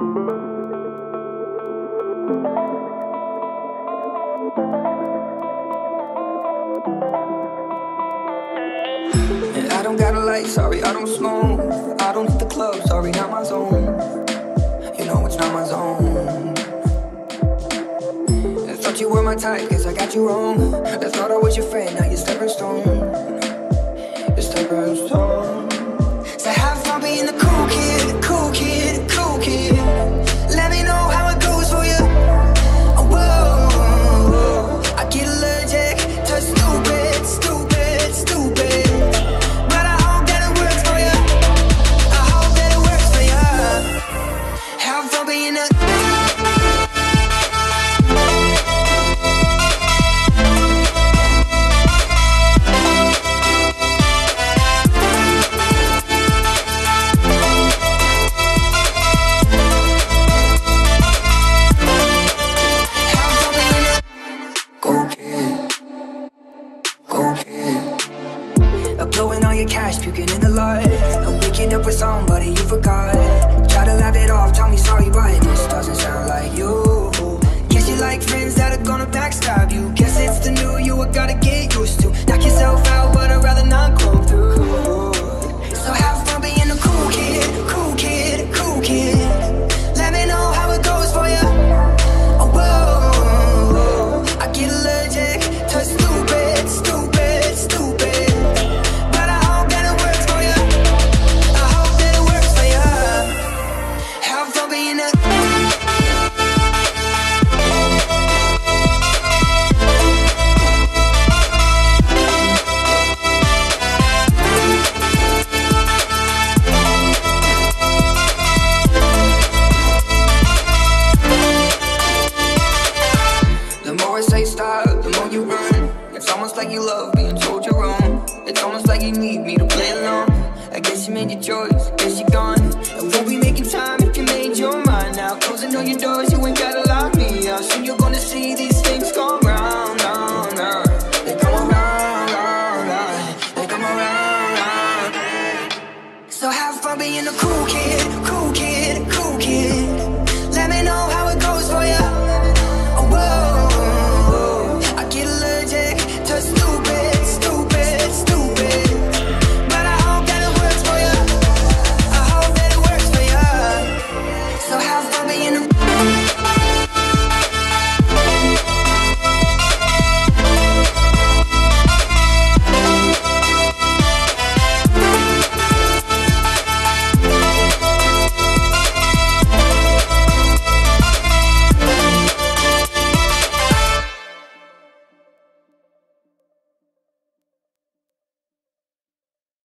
I don't got a light, sorry, I don't smoke. I don't hit the club, sorry, not my zone. You know it's not my zone. I thought you were my type, guess I got you wrong. Thought I was your friend, cash, puking in the light. I'm waking up with somebody you forgot. Try to laugh it off, tell me sorry, but this like you love being told you're wrong. It's almost like you need me to play along. I guess you made your choice, guess you're gone. And won't be making time if you made your mind now. Closing all your doors, you ain't gotta lock me out. Soon you're gonna see these